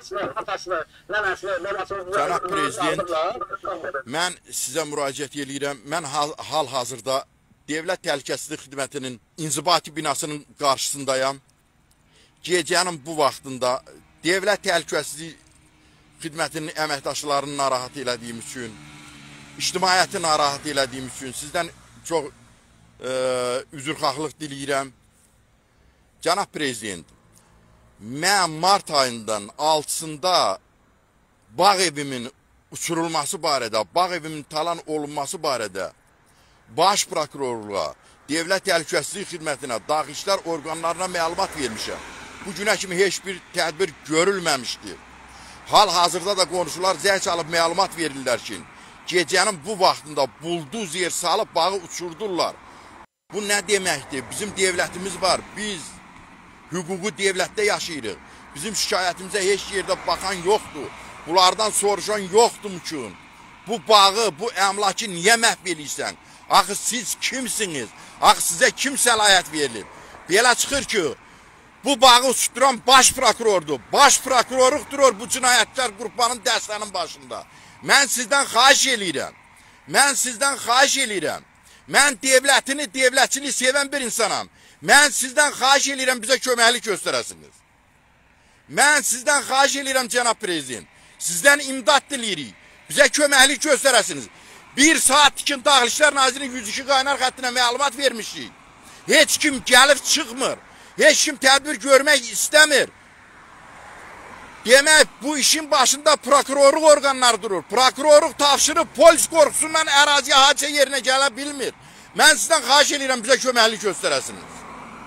anasını, atasını, nənəsini, babasını... Cənab Prezident. Mən sizə müraciət eləyirəm. Mən hal- hal-hazırda Dövlət Təhlükəsizlik Xidmətinin inzibati binasının qarşısındayam. Gecənin bu vaxtında Dövlət Təhlükəsizlik Xidmətinin əməkdaşlarını narahat elədiyim üçün, ictimaiyyəti narahat elədiyim üçün sizdən çox e, üzrxahlıq diləyirəm. Cənab Prezident, mən mart ayından 6-sında bağ evimin uçurulması barədə, bağ evimin talan olunması barədə baş prokurorluğa, Dövlət Təhlükəsizlik Xidmətinə, Daxilişlər orqanlarına məlumat vermişəm. Bu günə kimi heç bir tədbir görülməmişdir. Hal-hazırda da qonşular zəng çalıb məlumat verirlər ki, gecənin bu vaxtında bulduz yer salıb bağı uçurdurlar. Bu nə deməkdir? Bizim dövlətimiz var. Biz hüquqi dövlətdə yaşayırıq. Bizim şikayətimizə heç yerdə baxan yoxdur. Bunlardan soruşan yoxdur mümkün. Bu bağı, bu əmlakı niyə məhv eləyirsən? Axı siz kimsiniz? Axı sizə kim səlahiyyət verilib? Belə çıxır ki, bu bağı uçduran baş prokurordur. Baş prokurorluq durur bu cinayətlər qrupanın dəstənin başında. Mən sizdən xahiş eləyirəm. Mən sizdən xahiş eləyirəm. Mən devlətini, devlətçiliyi sevən bir insanam. Mən sizdən xahiş eləyirəm bizə köməklik göstərəsiniz. Mən sizdən xahiş eləyirəm cənab prezident. Sizdən imdad diləyirik. Bizə köməklik göstərəsiniz. Bir saat tikin Daxilişlər Nazirinin 102 qaynar xəttinə məlumat vermişik. Heç kim gəlib çıxmır. Heç kim tədbir görmək istəmir. Demək bu işin başında prokurorluq orqanları durur. Prokurorluq tapşırıb polis qorxusundan əraziyə hadisə yerinə gələ bilmir. Mən sizdən xahiş edirəm bizə köməklik göstərəsiniz.